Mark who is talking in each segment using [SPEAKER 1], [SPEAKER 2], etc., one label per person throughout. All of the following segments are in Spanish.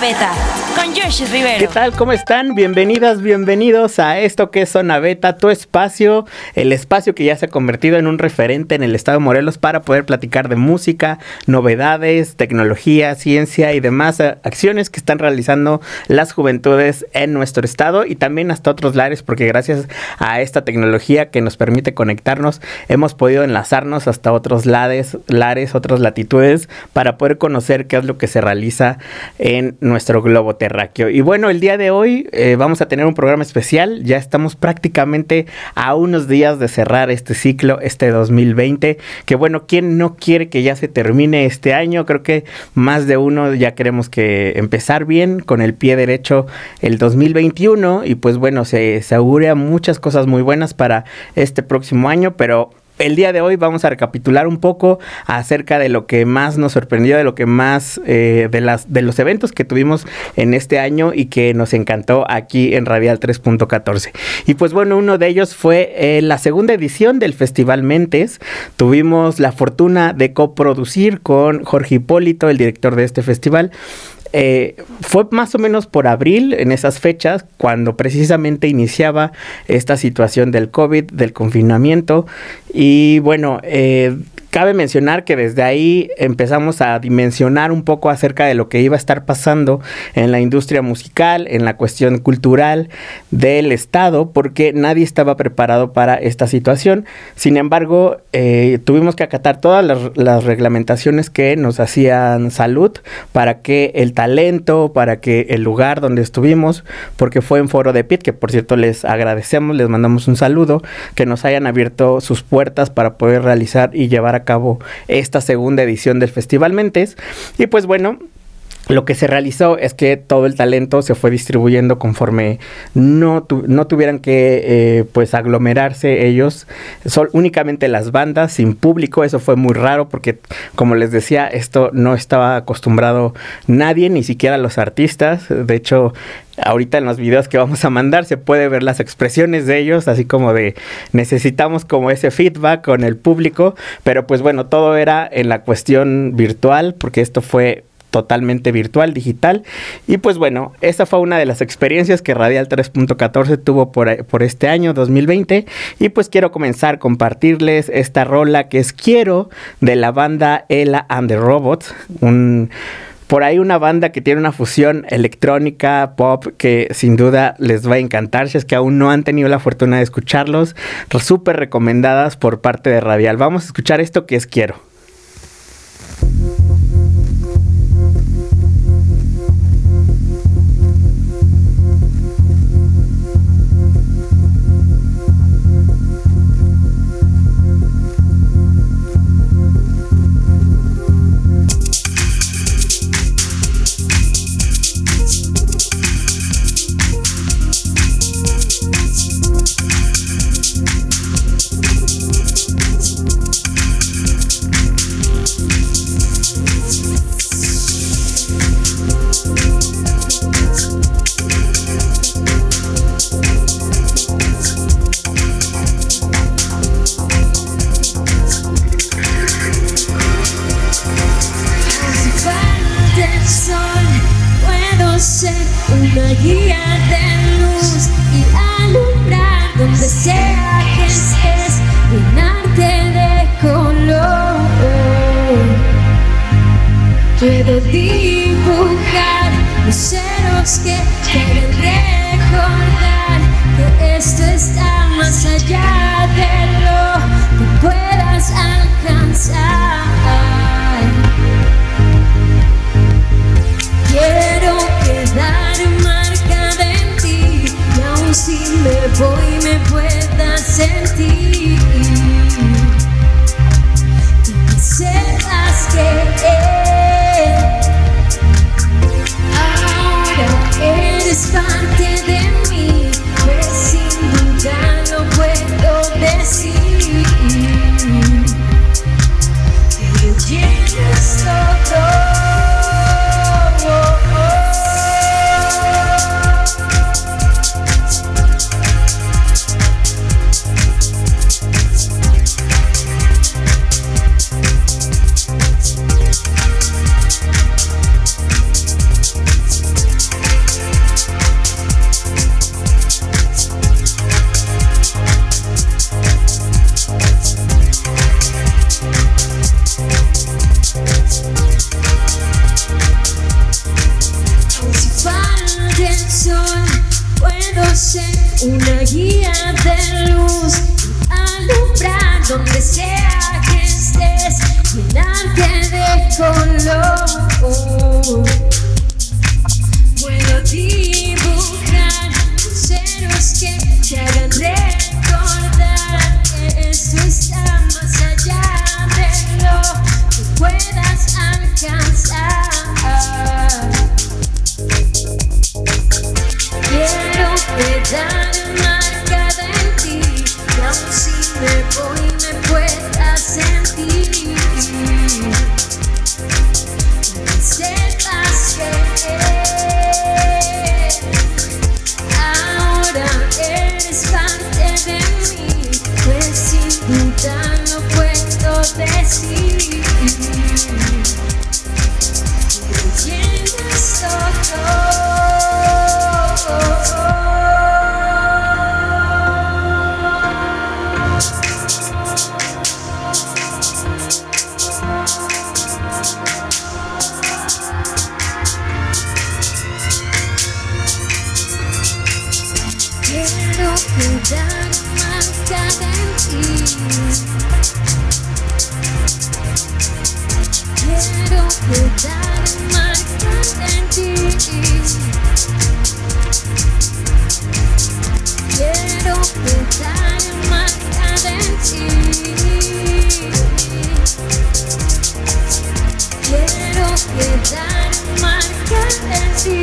[SPEAKER 1] Beta con Josh Rivero.
[SPEAKER 2] ¿Qué tal? ¿Cómo están? Bienvenidas, bienvenidos a esto que es Zona Beta, tu espacio, el espacio que ya se ha convertido en un referente en el estado de Morelos para poder platicar de música, novedades, tecnología, ciencia y demás eh, acciones que están realizando las juventudes en nuestro estado y también hasta otros lares, porque gracias a esta tecnología que nos permite conectarnos, hemos podido enlazarnos hasta otros lares, lares, otras latitudes para poder conocer qué es lo que se realiza en nuestro globo terráqueo. Y bueno, el día de hoy eh, vamos a tener un programa especial. Ya estamos prácticamente a unos días de cerrar este ciclo, este 2020. Que bueno, ¿quién no quiere que ya se termine este año? Creo que más de uno ya queremos que empezar bien con el pie derecho el 2021. Y pues bueno, se, se muchas cosas muy buenas para este próximo año, pero el día de hoy vamos a recapitular un poco acerca de lo que más nos sorprendió, de lo que más, eh, de, los eventos que tuvimos en este año y que nos encantó aquí en Radial 3.14. Y pues bueno, uno de ellos fue eh, la segunda edición del Festival Mentes. Tuvimos la fortuna de coproducir con Jorge Hipólito, el director de este festival, eh, fue más o menos por abril, en esas fechas, cuando precisamente iniciaba esta situación del COVID, del confinamiento. Y bueno, eh, Cabe mencionar que desde ahí empezamos a dimensionar un poco acerca de lo que iba a estar pasando en la industria musical, en la cuestión cultural del Estado, porque nadie estaba preparado para esta situación. Sin embargo, eh, tuvimos que acatar todas las, reglamentaciones que nos hacían salud para que el talento, para que el lugar donde estuvimos, porque fue en Foro de Pit, que por cierto les agradecemos, les mandamos un saludo, que nos hayan abierto sus puertas para poder realizar y llevar a cabo esta segunda edición del Festival Mentes. Y pues bueno, lo que se realizó es que todo el talento se fue distribuyendo conforme no, no tuvieran que eh, pues aglomerarse ellos, son únicamente las bandas sin público, eso fue muy raro porque como les decía, esto no estaba acostumbrado nadie, ni siquiera los artistas, de hecho ahorita en los videos que vamos a mandar se puede ver las expresiones de ellos, así como de necesitamos como ese feedback con el público, pero pues bueno, todo era en la cuestión virtual, porque esto fue totalmente virtual, digital. Y pues bueno, esa fue una de las experiencias que Radial 3.14 tuvo por, por, este año 2020. Y pues quiero comenzar compartirles esta rola que es Quiero de la banda Ella and the Robots. Un, por ahí una banda que tiene una fusión electrónica, pop, que sin duda les va a encantar. Si es que aún no han tenido la fortuna de escucharlos, súper recomendadas por parte de Radial. Vamos a escuchar esto que es Quiero.
[SPEAKER 3] luz, alumbra donde sea que estés, llenarte de color. Quiero up más down en ti. Quiero up and down en ti. Quiero up más down en ti. Quiero up más down en ti.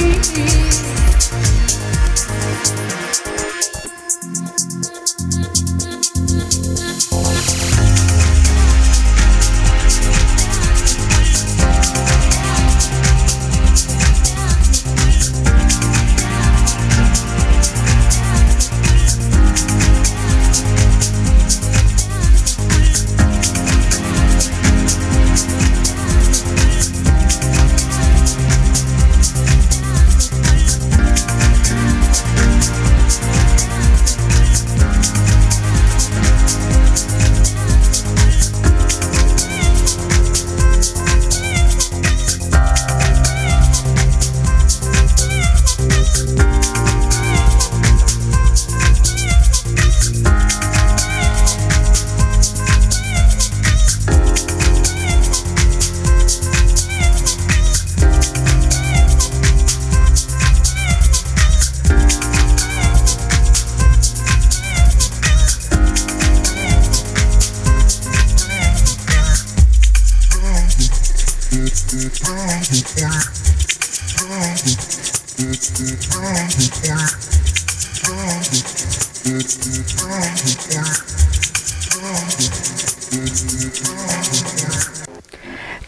[SPEAKER 3] Oh.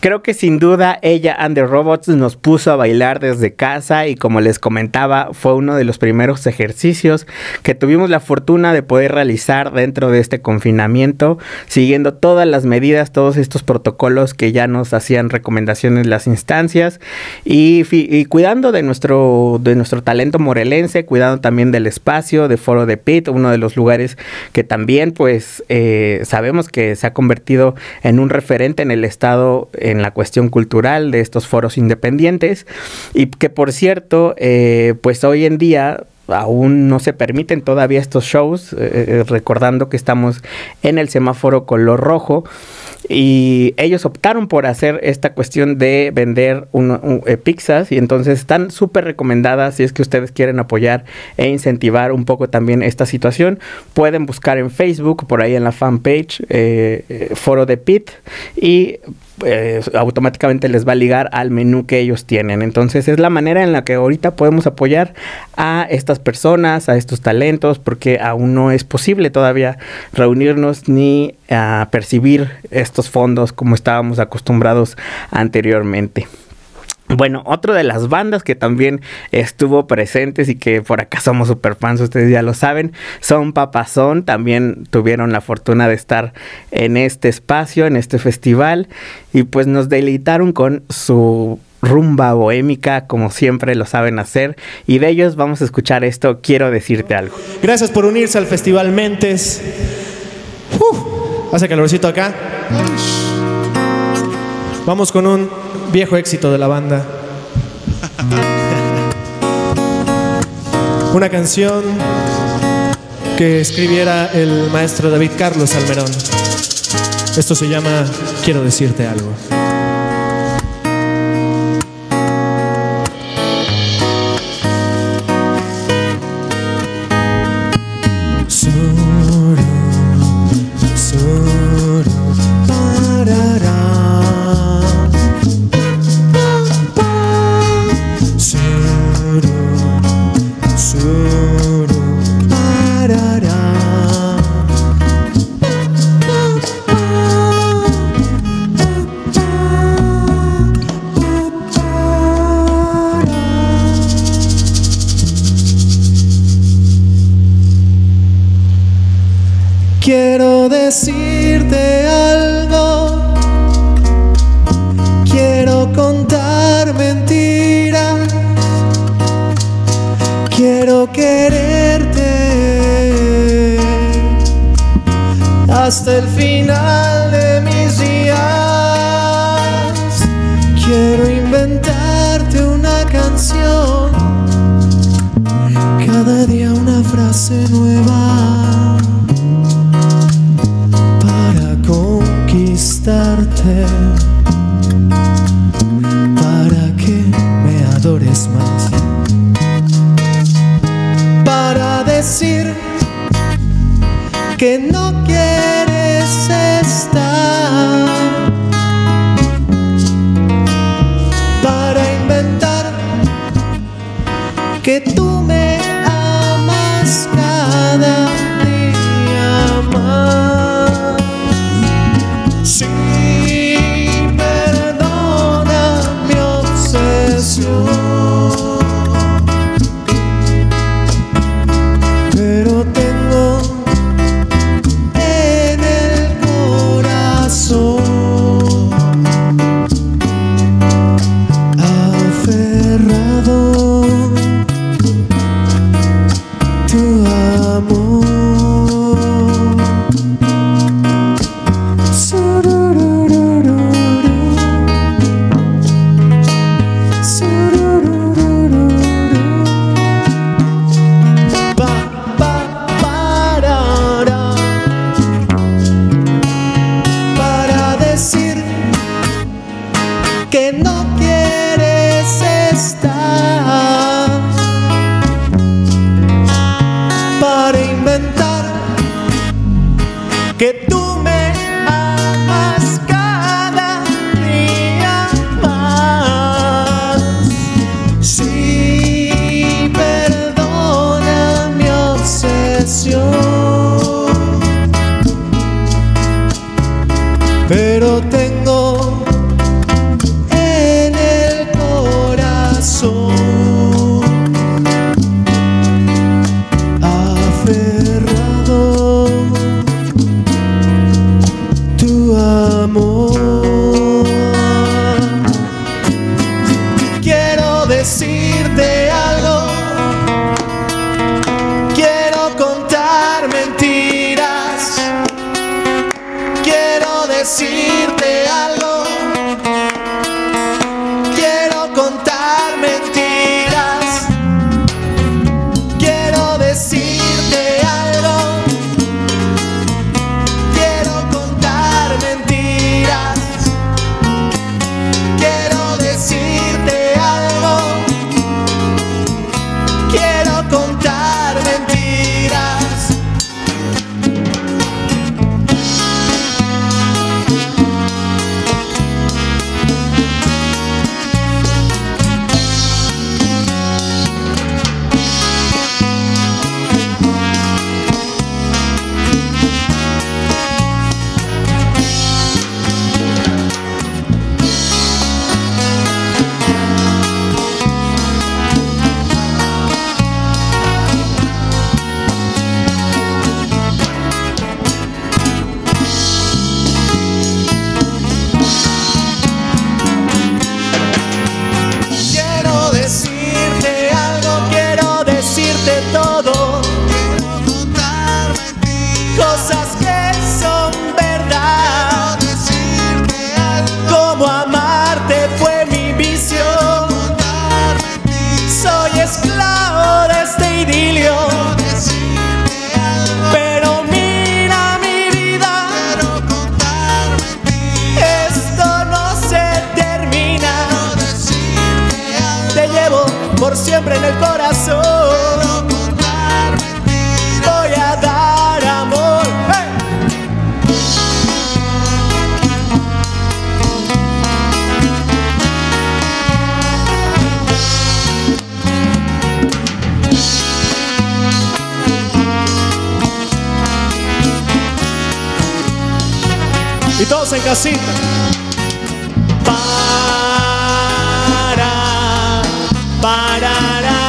[SPEAKER 2] Creo que sin duda ella and the Robots nos puso a bailar desde casa y como les comentaba fue uno de los primeros ejercicios que tuvimos la fortuna de poder realizar dentro de este confinamiento, siguiendo todas las medidas, todos estos protocolos que ya nos hacían recomendaciones las instancias y, cuidando de nuestro, de nuestro talento morelense, cuidando también del espacio de Foro de Pit, uno de los lugares que también pues eh, sabemos que se ha convertido en un referente en el estado en la cuestión cultural de estos foros independientes y que por cierto, eh, pues hoy en día aún no se permiten todavía estos shows, eh, eh, recordando que estamos en el semáforo color rojo y ellos optaron por hacer esta cuestión de vender pizzas y entonces están súper recomendadas si es que ustedes quieren apoyar e incentivar un poco también esta situación pueden buscar en Facebook por ahí en la fanpage foro de pit y eh, automáticamente les va a ligar al menú que ellos tienen. Entonces es la manera en la que ahorita podemos apoyar a estas personas, a estos talentos, porque aún no es posible todavía reunirnos ni a percibir estos fondos como estábamos acostumbrados anteriormente. Bueno, otro de las bandas que también estuvo presentes y que por acá somos super fans, ustedes ya lo saben, son Papazón. También tuvieron la fortuna de estar en este espacio, en este festival, y pues nos deleitaron con su rumba bohémica, como siempre lo saben hacer. Y de ellos vamos a escuchar esto, quiero decirte algo.
[SPEAKER 4] Gracias por unirse al Festival Mentes. hace calorcito acá. Vamos con un viejo éxito de la banda. Una canción que escribiera el maestro David Carlos Almerón. Esto se llama Quiero decirte algo. hasta el final de mis días. Quiero inventarte una canción, cada día una frase nueva. Para conquistarte, para que me adores más, para decir que no en casita. Para, para. Para.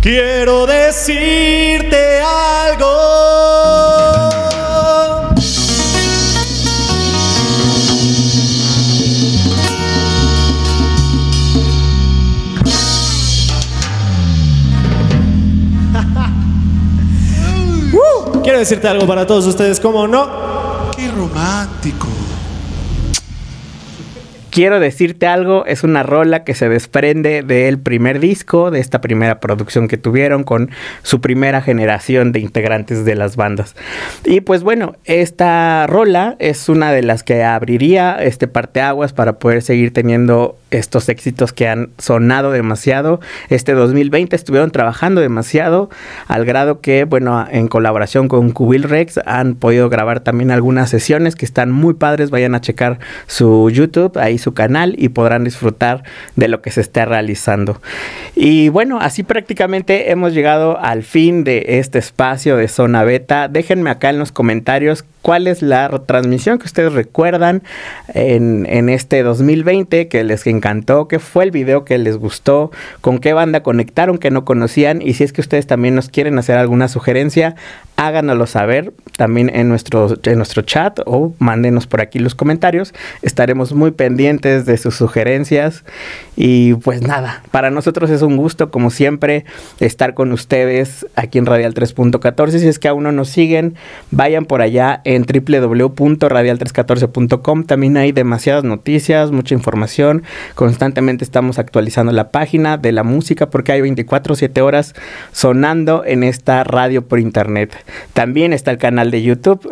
[SPEAKER 4] Quiero decirte algo. Quiero decirte algo para todos ustedes, ¿cómo no?
[SPEAKER 5] Qué romántico.
[SPEAKER 2] Quiero decirte algo, es una rola que se desprende del primer disco, de esta primera producción que tuvieron con su primera generación de integrantes de las bandas. Y pues bueno, esta rola es una de las que abriría este parteaguas para poder seguir teniendo estos éxitos que han sonado demasiado. Este 2020 estuvieron trabajando demasiado al grado que, bueno, en colaboración con Cubil Rex han podido grabar también algunas sesiones que están muy padres. Vayan a checar su YouTube, ahí su canal y podrán disfrutar de lo que se está realizando. Y bueno, así prácticamente hemos llegado al fin de este espacio de Zona Beta. Déjenme acá en los comentarios cuál es la transmisión que ustedes recuerdan en, en, este 2020 que les encantó, qué fue el video que les gustó, con qué banda conectaron que no conocían y si es que ustedes también nos quieren hacer alguna sugerencia, háganoslo saber también en nuestro, en nuestro chat o mándenos por aquí los comentarios. Estaremos muy pendientes de sus sugerencias. Y pues nada, para nosotros es un gusto, como siempre, estar con ustedes aquí en Radial 3.14. Si es que aún no nos siguen, vayan por allá en www.radial314.com. También hay demasiadas noticias, mucha información. Constantemente estamos actualizando la página de la música porque hay 24-7 horas sonando en esta radio por internet. También está el canal de YouTube,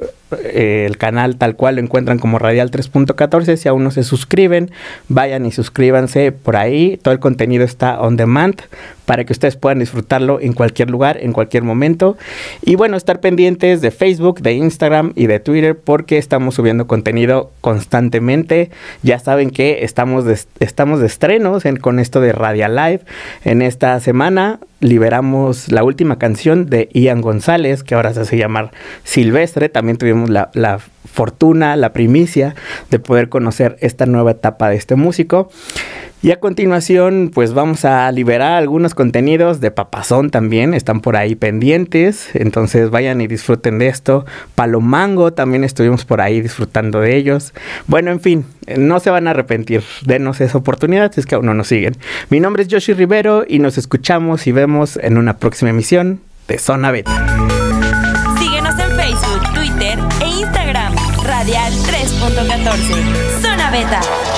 [SPEAKER 2] el canal tal cual lo encuentran como Radial 3.14. Si aún no se suscriben, vayan y suscríbanse por ahí. Todo el contenido está on demand para que ustedes puedan disfrutarlo en cualquier lugar, en cualquier momento. Y bueno, estar pendientes de Facebook, de Instagram y de Twitter porque estamos subiendo contenido constantemente. Ya saben que estamos de, estamos de estrenos con esto de Radial Live. En esta semana liberamos la última canción de Ian González, que ahora se hace llamar Silvestre. También tuvimos la, la fortuna, la primicia de poder conocer esta nueva etapa de este músico. Y a continuación, pues vamos a liberar algunos contenidos de Papazón también, están por ahí pendientes, entonces vayan y disfruten de esto. Palomango también estuvimos por ahí disfrutando de ellos. Bueno, en fin, no se van a arrepentir, denos esa oportunidad si es que aún no nos siguen. Mi nombre es Yoshi Rivero y nos escuchamos y vemos en una próxima emisión de Zona Beta.
[SPEAKER 1] 107.14. Zona Beta.